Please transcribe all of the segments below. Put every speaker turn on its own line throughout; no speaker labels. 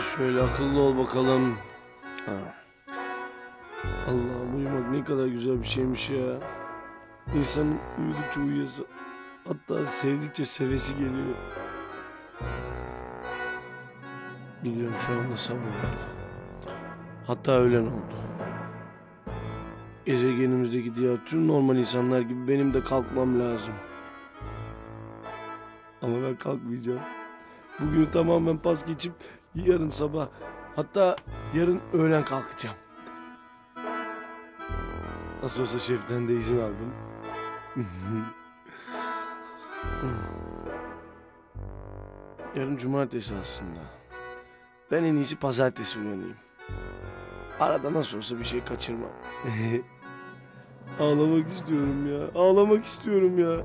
Şöyle akıllı ol bakalım. Ha. Allah'ım uyumak ne kadar güzel bir şeymiş ya. İnsanın uyudukça uyuyası hatta sevdikçe sevesi geliyor. Biliyorum şu anda sabah oldu. Hatta öğlen oldu. Gezegenimizdeki diğer tüm normal insanlar gibi benim de kalkmam lazım. Ama ben kalkmayacağım. Bugünü tamamen pas geçip yarın sabah hatta yarın öğlen kalkacağım. Nasıl olsa şeften de izin aldım. yarın cumartesi aslında. Ben en iyisi pazartesi uyanayım. Arada nasıl olsa bir şey kaçırmam. Ağlamak istiyorum ya. Ağlamak istiyorum ya.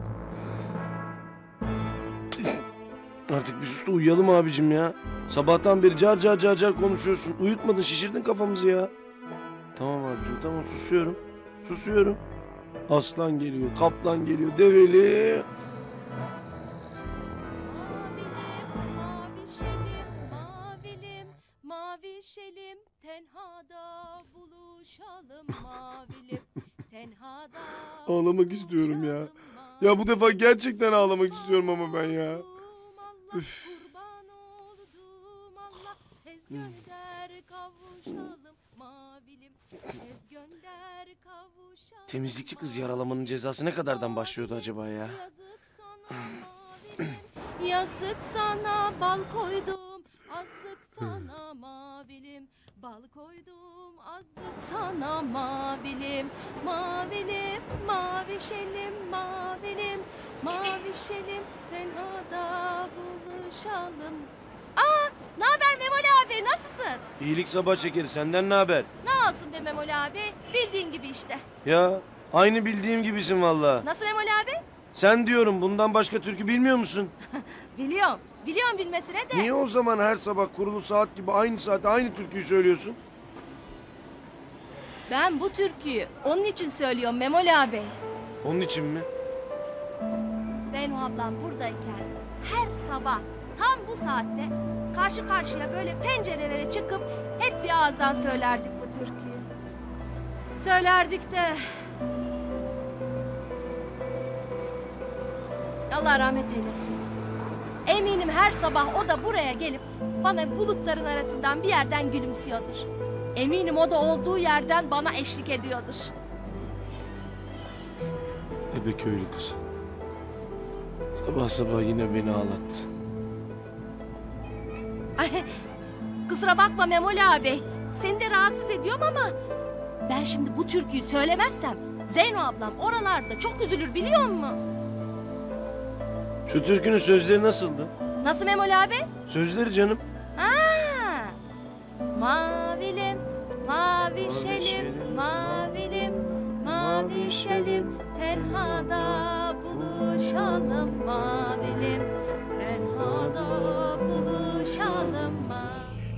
Artık bir sus da uyuyalım abicim ya. Sabahtan beri car car car car konuşuyorsun. Uyutmadın şişirdin kafamızı ya. Tamam abicim tamam susuyorum. Susuyorum. Aslan geliyor, kaplan geliyor, develi.
Mavişelim, mavilim, mavişelim, tenhada buluşalım mavilim, tenhada
Ağlamak istiyorum ya. Ya bu defa gerçekten ağlamak istiyorum ama ben ya.
Allah
Üf.
kurban oldum Allah tez gönder kavuşalım mavilim, tez gönder kavuşalım.
Temizlikçi kız yaralamanın cezası ne kadardan başlıyordu acaba ya?
Yazık sana mavilim, yazık sana bal koydum, azık sana mavilim. Bal koydum, azık sana mavilim, mavilim, mavişelim, mavilim, mavişelim, tenhada buluşalım. Aa, ne haber Memoli abi, nasılsın?
İyilik sabah çekeri senden ne haber?
Ne olsun be Memoli abi, bildiğin gibi işte.
Ya aynı bildiğim gibisin valla.
Nasıl Memoli abi?
Sen diyorum bundan başka türkü bilmiyor musun?
Biliyorum, biliyorum bilmesine de.
Niye o zaman her sabah kurulu saat gibi aynı saate aynı türküyü söylüyorsun?
Ben bu türküyü onun için söylüyorum Memoli abi.
Onun için mi?
Zeyno ablam buradayken her sabah tam bu saatte karşı karşıya böyle pencerelere çıkıp hep bir ağızdan söylerdik bu türküyü. Söylerdik de... Allah rahmet eylesin. Eminim her sabah o da buraya gelip bana bulutların arasından bir yerden gülümsüyordur. Eminim o da olduğu yerden bana eşlik ediyordur.
Ebe köylü kız. Sabah sabah yine beni ağlattı.
Ay, kusura bakma Memoli abi. Seni de rahatsız ediyorum ama... Ben şimdi bu türküyü söylemezsem... Zeyno ablam oralarda çok üzülür biliyor musun?
Şu türkünün sözleri nasıldı?
Nasıl Memoli abi?
Sözleri canım.
Ha. Mavilim, mavişelim, mavilim, mavişelim, tenhada buluşalım mavilim,